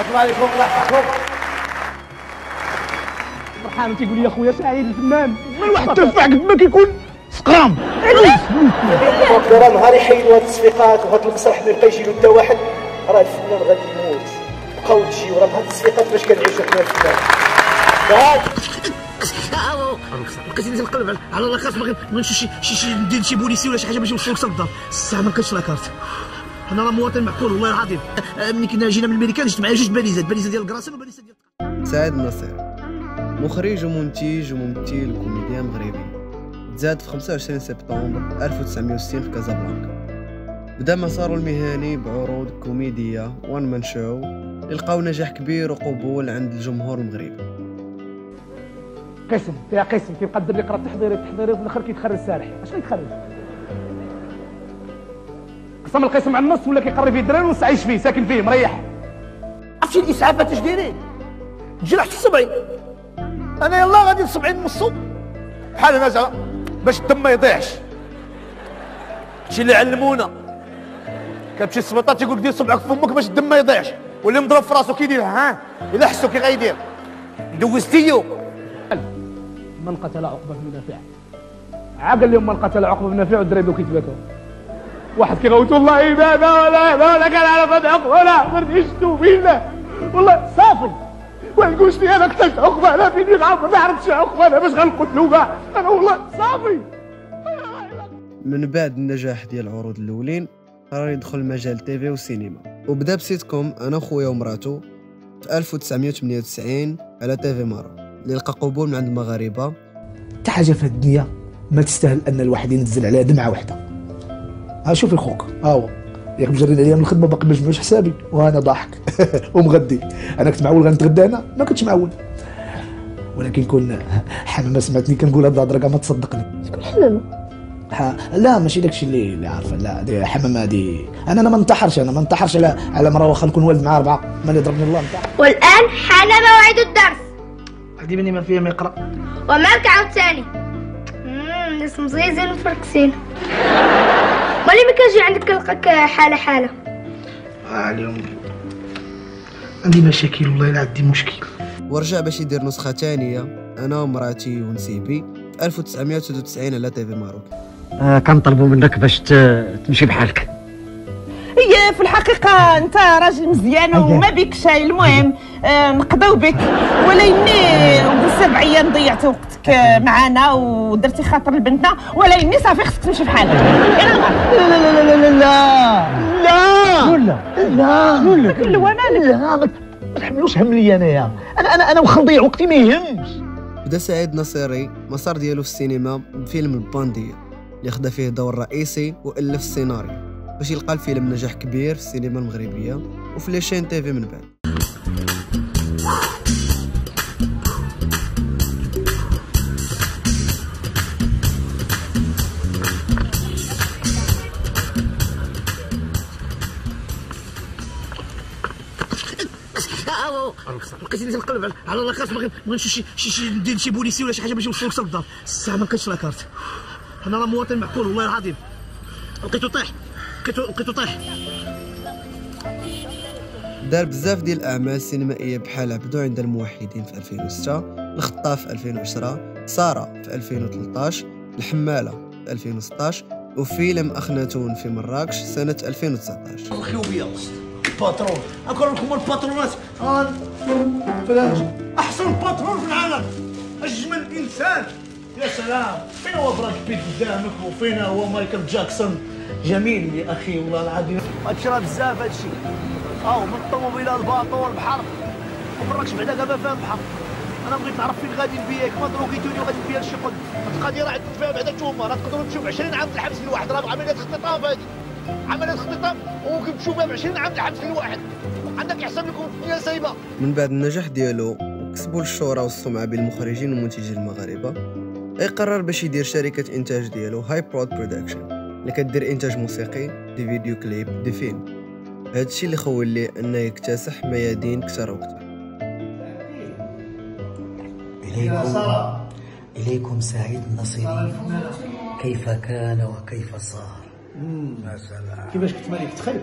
الله عليكم الله يحفظكم فرحان تيقول لي اخويا سعيد الفنان من واحد ترفع قد ما كيكون سقام راه نهار يحيدوا هاد التصفيقات وهاد المسرح ما يبقى يجي له حتى واحد راه الفنان غادي يموت بقاو تجيو راه بهاد التصفيقات باش كنعيشوا حنا الفنان بقيت لازم نقلب على لاكارت باغي نمشي شي شي ندير شي بوليسي ولا شي حاجة باش يوصلوك صدام الساعة ما كانش لاكارت أنا راه مواطن معقول والله العظيم. أه، ملي كنا جينا من الميريكان جبت معايا جوج باليزات باليزه ديال الكراسن وباليزه ديال سعد النصير مخرج ومنتج وممثل وكوميديان مغربي. تزاد في 25 سبتمبر 1960 في كازابلانكا. بدا مساره المهني بعروض كوميدية one man show. لقاو نجاح كبير وقبول عند الجمهور المغربي. قسم فيها قسم كيبقى الدري يقرا تحضيري تحضيري وفي الآخر كيتخرج سارح. أش غيتخرج قسم القسم على النص ولا كيقري فيه الدراري ونص عايش فيه ساكن فيه مريح. عرفتي الاسعافات اش دايرين جرحت السبعين أنا يلا غادي السبعين نصو بحال أنا زعما باش الدم ما يضيعش. هادشي اللي علمونا كتمشي للسبيطار تيقول لك دير صبعك في فمك باش الدم ما يضيعش. واللي مضرب في راسو كيدير ها؟ الا حسو كي غيدير دوزتيو من قتل عقبة بن نافع؟ عقل اليوم من قتل عقبة بن نافع والدراري بداو واحد كيغوت والله ما ما ولا ما ولا كان على فد عقبة ولا ما رجعتو بالله. والله صافي. ما نقولش لي أنا قتلت عقبة أنا فيني العمر ما عرفتش عقبة أنا باش غنقتلو كاع أنا والله صافي. من بعد النجاح ديال العروض الأولين قرر يدخل مجال ال TV والسينما وبدا بسيت كوم أنا خويا ومراتو في 1998 على TV Maroc اللي لقى قبول من عند المغاربه حتى حاجة في الدنيا ما تستاهل أن الواحد ينزل عليها دمعة واحدة ها شوفي خوك ها هو. ياك مجرد عليا من الخدمة باقي ما جبتش حسابي. وأنا ضاحك ومغدي. أنا كنت معول غنتغدى أنا. ما كنتش معول. ولكن كون حمامه سمعتني كنقول هاد الهضرة كاع ما تصدقني. شكون حمامه. لا ماشي داكشي اللي اللي عارفه. لا دي حمامة هادي أنا أنا ما انتحرش أنا ما انتحرش على على مرا واخا نكون والد مع أربعة. مالي ضربني الله انتحر. والآن حان موعد الدرس. هادي مني ما فيها ما يقرأ. ومالك عاوتاني مم، ناس مزيزين ومفركسين مالي ما كنجي عندك كنلقاك حالة حالة. آه اليوم عندي مشاكل والله لا عندي مشكل. ورجع باش يدير نسخة ثانية أنا ومراتي ونسيبي. في 1993 على TV Maroc. آه كنطلبوا منك باش تمشي بحالك؟ هي في الحقيقة أنت راجل مزيان وما بك شاي المهم آه، نقضيو بك. ولكني بزاف أيام ضيعت وقتك آه، معنا ودرتي خاطر لبنتنا ولكني صافي خصك تمشي بحالك. يلا لا لا لا لا لا لا ولا لا. ولا كل وأنا لا ما ما تحملوش هم لي أنايا. أنا أنا أنا واخا نضيع وقتي ما يهمش. بدا سعيد نصيري مسار ديالو في السينما بفيلم الباندية اللي خدا فيه دور رئيسي وألف السيناريو باش يلقى الفيلم نجاح كبير في السينما المغربية وفي les chaînes TV من بعد. بقيت لازم نقلب على- على la carte باغي نمشي شي شي شي ندير شي بوليسي ولا شي حاجة باش يوصلوك صدام الساعة ما كانش la carte أنا راه مواطن معقول والله العظيم. لقيتو طيح لقيتو لقيتو طيح دار بزاف ديال الأعمال السينمائية بحال عبدو عند الموحدين في 2006 الخطاف في 2010 سارة في 2013 الحمالة في 2016 وفيلم أخناتون في مراكش سنة 2019 الخيوبيه باترون أقول لكم الباترونات آه، فلاش أحسن باترون في العالم. أجمل إنسان. يا سلام. فين هو براد بيت قدامك وفين هو مايكل جاكسون؟ جميل يا أخي والله العظيم. هادشي راه بزاف هادشي آه من الطوموبيله الباطو والبحر ومراكش بعدا دابا فيها البحر. أنا بغيت نعرف فين غادي نبيك ما دروكيتوني وغادي نبيها لشي قد القضية راه عندكم فيها بعدا نتوما راه تقدروا ب 20 عام الحبس الواحد راه عمليات اختطاف هادي عمليات اختطاف وكتمشيو بها ب 20 عام الحبس الواحد. عندك يحسب لكم الدنيا سايبة. من بعد النجاح ديالو وكسبوا الشهرة والسمعة بين المخرجين والمنتجين المغاربة يقرر باش يدير شركة إنتاج ديالو Hi Prod Production اللي كدير إنتاج موسيقي des vidéo clips des films. هادشي اللي خول ليه أنه يكتسح ميادين كتر وكتر. إليكم. إليكم سعيد الناصري كيف كان وكيف صار؟ كيفاش كنت مالك تخيل